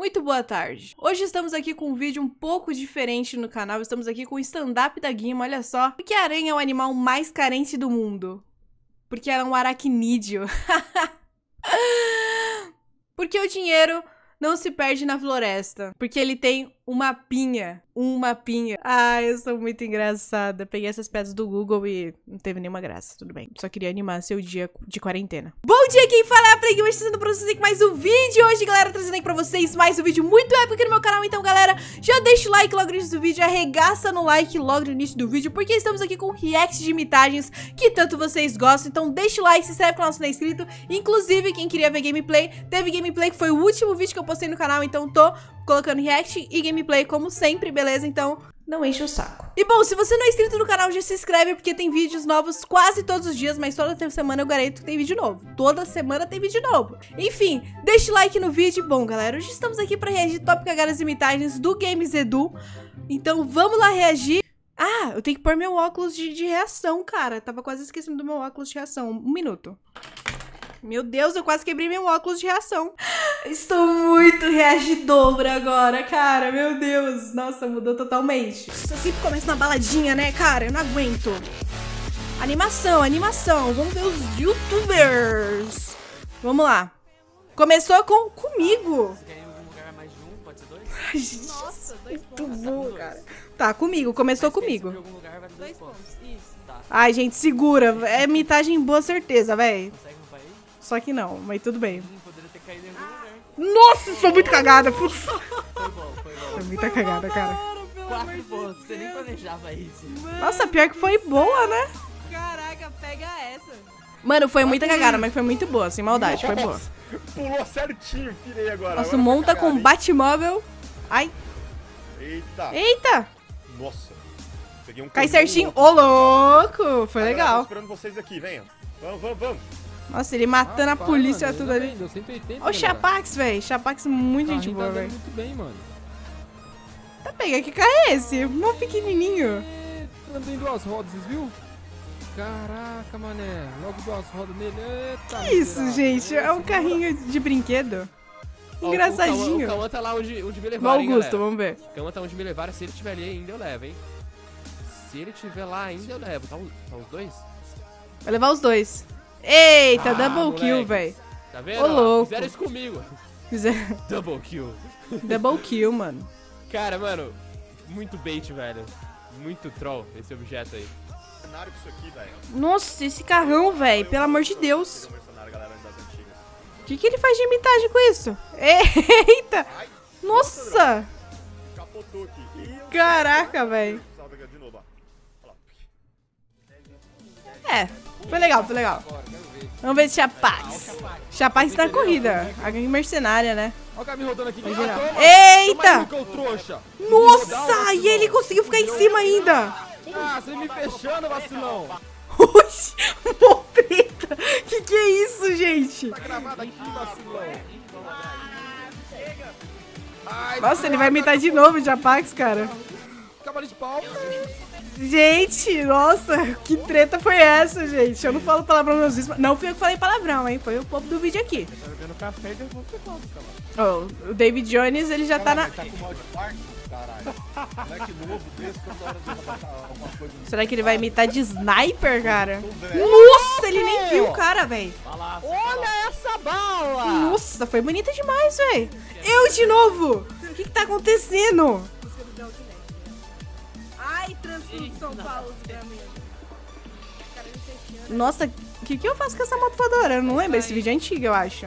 Muito boa tarde. Hoje estamos aqui com um vídeo um pouco diferente no canal. Estamos aqui com o stand-up da Guima, olha só. Porque a aranha é o animal mais carente do mundo. Porque ela é um aracnídeo. Porque o dinheiro não se perde na floresta. Porque ele tem um mapinha. Um mapinha. Ah, eu sou muito engraçada. Peguei essas pedras do Google e não teve nenhuma graça. Tudo bem. Só queria animar seu dia de quarentena. Bom dia, quem fala é a Preg. Hoje trazendo pra vocês aqui mais um vídeo. Hoje, galera, trazendo aqui pra vocês mais um vídeo muito épico aqui no meu canal. Então, galera, já deixa o like logo no início do vídeo. Arregaça no like logo no início do vídeo. Porque estamos aqui com react de imitagens que tanto vocês gostam. Então, deixa o like, se inscreve no canal se não é inscrito. Inclusive, quem queria ver gameplay, teve gameplay que foi o último vídeo que eu postei no canal. Então, tô colocando react e gameplay como sempre, beleza? Então, não enche o saco. E bom, se você não é inscrito no canal, já se inscreve, porque tem vídeos novos quase todos os dias, mas toda semana eu garanto que tem vídeo novo. Toda semana tem vídeo novo. Enfim, deixa o like no vídeo. Bom, galera, hoje estamos aqui pra reagir top cagadas e imitagens do Games Edu. Então, vamos lá reagir. Ah, eu tenho que pôr meu óculos de, de reação, cara. Tava quase esquecendo do meu óculos de reação. Um minuto. Meu Deus, eu quase quebrei meu óculos de reação. Estou muito reagidora agora, cara. Meu Deus. Nossa, mudou totalmente. Eu sempre começo na baladinha, né, cara? Eu não aguento. Animação, animação. Vamos ver os youtubers. Vamos lá. Começou com comigo. Nossa, muito bom, cara. Tá, comigo. Começou comigo. Dois pontos. Isso. Ai, gente, segura. É mitagem boa certeza, velho. Só que não, mas tudo bem. Nossa, sou muito cagada. Foi bom, foi bom. Foi muita cagada, cara. Quatro pontos, você nem planejava isso. Nossa, pior que foi boa, né? Caraca, pega essa. Mano, foi muita cagada, mas foi muito boa, sem maldade, foi boa. Pulou certinho, pirei agora. Nossa, agora monta com Batmóvel. Ai. Eita. Eita. Nossa. Peguei um Cai certinho. Ô, louco. Foi Galera, legal. Tô esperando vocês aqui, venham. Vamos, vamos, vamos. Nossa, ele matando a Rapaz, polícia mano, tudo ainda ali. Deu 180, Ó o galera. Chapax, velho. Chapax, muito Carrinho gente tá boa, velho. muito bem, mano. Tá pega, que carro é esse? Mó pequenininho. Eita, anda em duas rodas, vocês viu? Caraca, mané. Logo duas rodas nele. Eita, Que isso, miserável. gente? É um carrinho de brinquedo. Ó, Engraçadinho. O Cauã tá lá onde, onde me levaram, hein, Augusto, galera. vamos ver. O Cauã tá onde me levaram. Se ele tiver ali ainda, eu levo, hein? Se ele tiver lá ainda, eu levo. Tá, tá os dois? Vai levar os dois. Eita, Ah, double kill, moleque. velho. Tá vendo? Ô, louco. Fizeram isso comigo. Fizer- Double kill. Double kill, mano. Cara, mano, muito bait, velho. Muito troll esse objeto aí. Nossa, esse carrão, velho. Pelo amor de Deus. O que, que ele faz de imitagem com isso? Eita! Nossa! Caraca, velho. É, foi legal, foi legal. Vamos ver se Chapax. Chapax tá na corrida. A gangue mercenária, né? Olha o cara me rodando aqui. geral. Ah. Eita! Nossa! E ele conseguiu ficar em cima ainda! Ah, você me fechando, vacilão. Oxi! Mó treta! Que que é isso, gente? Tá gravado aqui, vacilão. Nossa, ele vai imitar de novo o Chapax, cara. Cavalo de pau. Gente, nossa, que treta foi essa, gente? Eu não falo palavrão nos vídeos. Não fui eu que falei palavrão, hein? Foi o povo do vídeo aqui. Tá bebendo café e devolve o cavalo. Oh, o David Jones, ele já tá na... Tá com mal de parque? Caralho. Moleque novo desse, toda hora de botar alguma coisa no Será que ele vai imitar de sniper, cara? Nossa, ele nem viu o cara, velho. Olha essa bala! Nossa, foi bonita demais, velho. Eu de novo. O que que tá acontecendo? São Paulo, Nossa, o que que eu faço com essa moto voadora? Eu não lembro, esse vídeo é antigo, eu acho.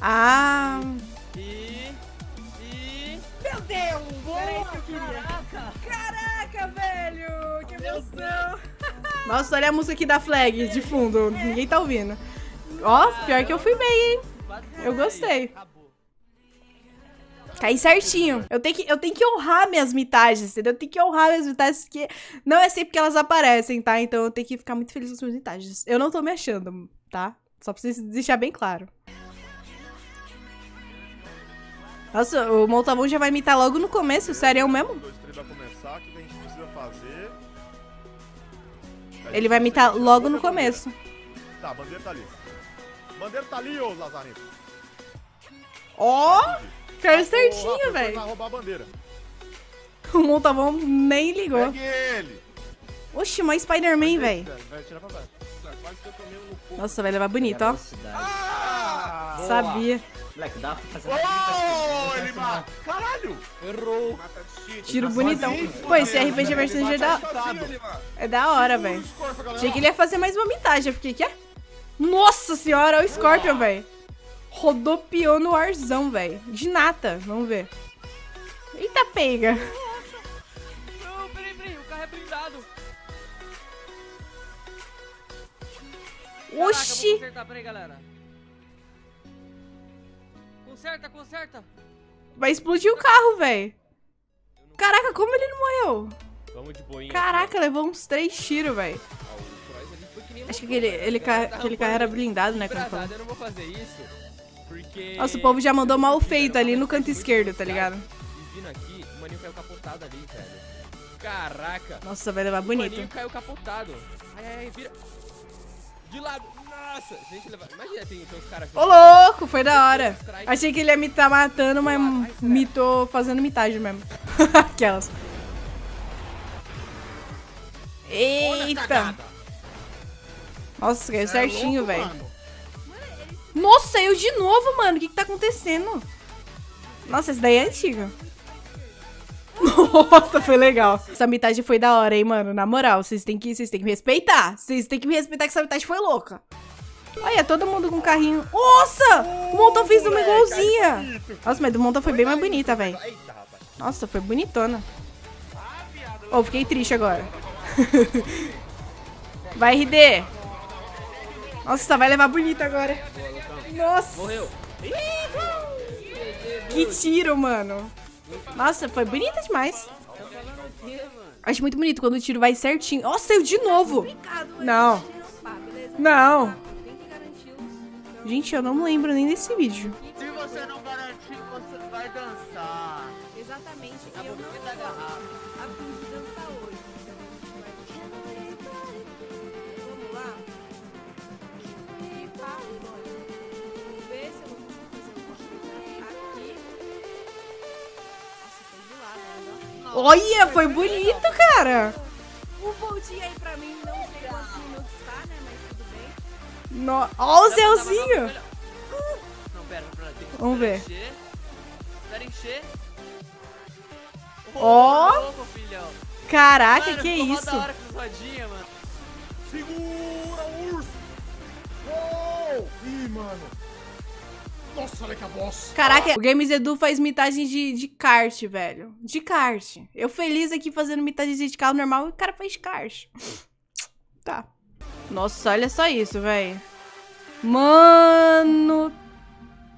Ah... E. E. Meu Deus! Era isso que eu queria. Caraca, velho! Que emoção! Nossa, olha a música aqui da flag de fundo. Ninguém tá ouvindo. Ó, pior que eu fui bem, hein? Eu gostei. Caí certinho. Eu tenho, que, eu tenho que honrar minhas mitagens, entendeu? Eu tenho que honrar minhas mitagens, que não é sempre que elas aparecem, tá? Então eu tenho que ficar muito feliz com as minhas mitagens. Eu não tô me achando, tá? Só pra vocês deixar bem claro. Nossa, o Montavon já vai imitar logo no começo, sério mesmo? Um, dois, três vai começar. O que a gente precisa fazer? Ele vai imitar logo no começo. Tá, a bandeira tá ali. Bandeira tá ali, ô Lazarento. Ó! Caiu certinho, velho. Roubar a bandeira. O Montavon nem ligou. Pegue ele. Oxi, mais Spider-Man, velho. Vai tirar pra baixo. Que cu. Nossa, vai levar bonito, ó. Ah! Sabia. Moleque, dá pra fazer Oh, ele mata. Caralho. Errou. Tiro Tá bonitão. sozinho, Pô, esse RPG. Messenger é da, é da hora, velho. Achei que ele ia fazer mais uma mitagem. Eu fiquei, quê? Nossa senhora, olha o Scorpion, velho. Rodopiou no arzão, velho. De nata, vamos ver. Eita, pega. Não, peraí, peraí, o carro é blindado. Caraca, Oxi. consertar, peraí, galera. Conserta, conserta. Vai explodir o carro, velho. Caraca, como ele não morreu? Vamos de boinha. Caraca, levou uns três tiros, velho. Ah, Acho que aquele, velho. ele, tá aquele carro era blindado, né? Como eu não vou fazer isso, porque... Nossa, o povo já mandou mal feito ali no canto esquerdo, tá ligado? E vindo aqui, o maninho caiu capotado ali, velho. Caraca. Nossa, vai levar O bonito. maninho caiu capotado. Ai, ai, ai, vira. De lado. Nossa. Gente, leva... Imagina, tem, tem uns caras... Ô, louco, foi da hora. Achei que ele ia me tá matando, mas mitou fazendo mitagem mesmo. Aquelas. Eita. Nossa, caiu certinho, louco, velho. Nossa, eu de novo, mano. O que que tá acontecendo? Nossa, esse daí é antigo. Nossa, foi legal. Essa mitagem foi da hora, hein, mano. Na moral, vocês têm que, vocês têm que me respeitar. Vocês têm que me respeitar que essa mitagem foi louca. Olha, todo mundo com carrinho. Nossa! O Monta fez uma igualzinha. Nossa, mas do Monta foi bem mais bonita, velho. Nossa, foi bonitona. Oh, fiquei triste agora. Vai, RD. Nossa, vai levar bonita agora. Nossa. Morreu. Que tiro, mano. Nossa, foi bonita demais. Acho muito bonito quando o tiro vai certinho. Ó, saiu de novo. Não. Não. Gente, eu não me lembro nem desse vídeo. Olha, foi bonito, cara. O voltinho aí pra mim, não sei quantos minutos tá, né? Mas tudo bem. No... Ó o Zéuzinho. Não, pera, pera. Tem que Vamos ver. encher. Espera encher. Ó. Louco, filhão. Caraca, Mano, que mó isso? da hora com mano. Segura o urso. Gol. Ih, mano. Caraca, o Games Edu faz mitagem de, de kart, velho. De kart. Eu feliz aqui fazendo mitagem de carro normal e o cara faz kart. Tá. Nossa, olha só isso, velho. Mano.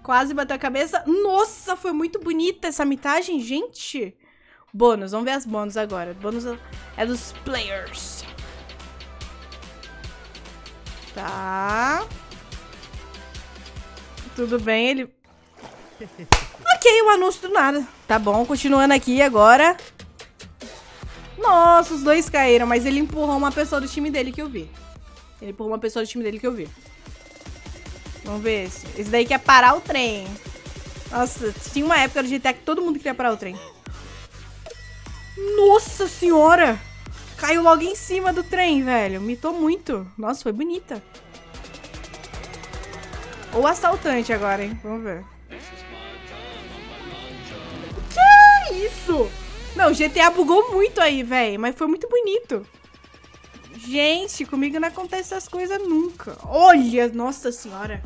Quase bateu a cabeça. Nossa, foi muito bonita essa mitagem, gente. Bônus, vamos ver as bônus agora. Bônus é dos players. Tá. Tudo bem, ele. ok, o anúncio do nada. Tá bom, continuando aqui agora. Nossa, os dois caíram, mas ele empurrou uma pessoa do time dele que eu vi. Ele empurrou uma pessoa do time dele que eu vi. Vamos ver esse. Esse daí quer parar o trem. Nossa, tinha uma época no GTA que todo mundo queria parar o trem. Nossa senhora! Caiu logo em cima do trem, velho. Mitou muito. Nossa, foi bonita. Ou assaltante agora, hein? Vamos ver. Que isso? Não, GTA bugou muito aí, velho. Mas foi muito bonito. Gente, comigo não acontece essas coisas nunca. Olha, nossa senhora.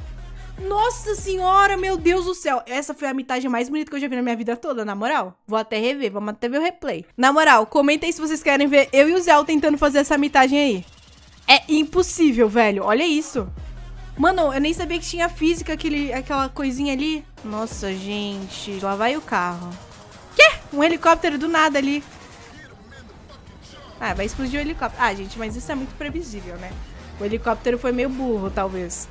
Nossa senhora, meu Deus do céu. Essa foi a mitagem mais bonita que eu já vi na minha vida toda, na moral. Vou até rever, vamos até ver o replay. Na moral, comenta aí se vocês querem ver eu e o Zé tentando fazer essa mitagem aí. É impossível, velho. Olha isso. Mano, eu nem sabia que tinha física aquele, aquela coisinha ali. Nossa, gente. Lá vai o carro. Quê? Um helicóptero do nada ali. Ah, vai explodir o helicóptero. Ah, gente, mas isso é muito previsível, né? O helicóptero foi meio burro, talvez.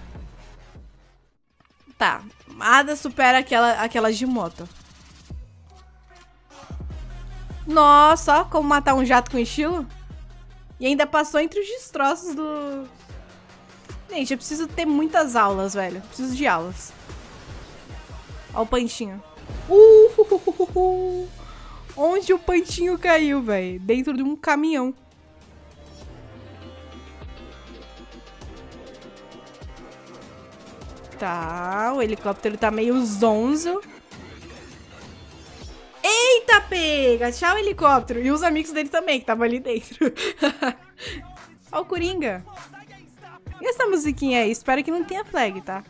Tá. Nada supera aquela, aquelas de moto. Nossa, ó, como matar um jato com estilo. E ainda passou entre os destroços do... Gente, eu preciso ter muitas aulas, velho. Preciso de aulas. Ó o panchinho. Uh! Onde o pantinho caiu, velho? Dentro de um caminhão. Tá, o helicóptero tá meio zonzo. Eita, pega! Tchau, helicóptero. E os amigos dele também, que estavam ali dentro. Ó o Coringa. E essa musiquinha aí? Espero que não tenha flag, tá?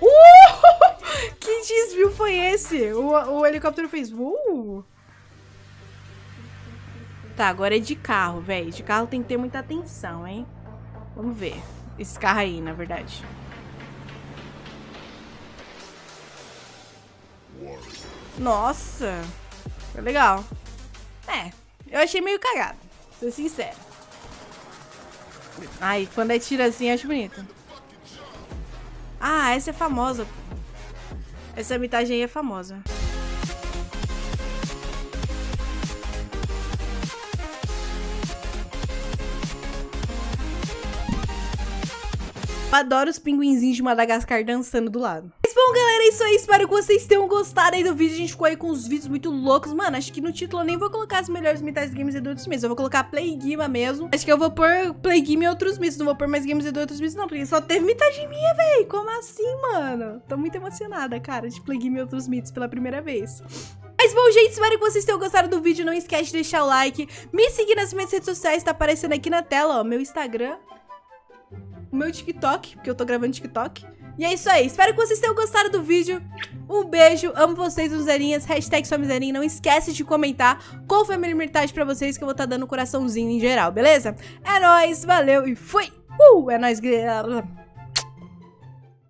Uh! Que desvio foi esse? O, o helicóptero fez... Uh! Tá, agora é de carro, velho. De carro tem que ter muita atenção, hein? Vamos ver. Esse carro aí, na verdade. Nossa! Foi legal. É, eu achei meio cagado. Sou sincero. Ai, quando é tiro assim, acho bonito. Ah, essa é famosa. Essa mitagem aí é famosa. Adoro os pinguinzinhos de Madagascar dançando do lado. Mas bom, galera, é isso aí. Espero que vocês tenham gostado aí do vídeo. A gente ficou aí com uns vídeos muito loucos. Mano, acho que no título eu nem vou colocar as melhores mitas games e outros mitos. Eu vou colocar Play Gima mesmo. Acho que eu vou pôr Play Game e outros mitos. Não vou pôr mais games e outros mitos, não. Porque só teve mitagem minha, véi. Como assim, mano? Tô muito emocionada, cara, de Play Game e outros mitos pela primeira vez. Mas bom, gente, espero que vocês tenham gostado do vídeo. Não esquece de deixar o like, me seguir nas minhas redes sociais, tá aparecendo aqui na tela, ó, meu Instagram, meu TikTok, porque eu tô gravando TikTok. E é isso aí, espero que vocês tenham gostado do vídeo. Um beijo, amo vocês, miserinhas. Hashtag sua miserinha. Não esquece de comentar qual foi a melhor metade pra vocês, que eu vou estar tá dando coraçãozinho em geral, beleza? É nóis, valeu e fui! Uh, é nóis, galera.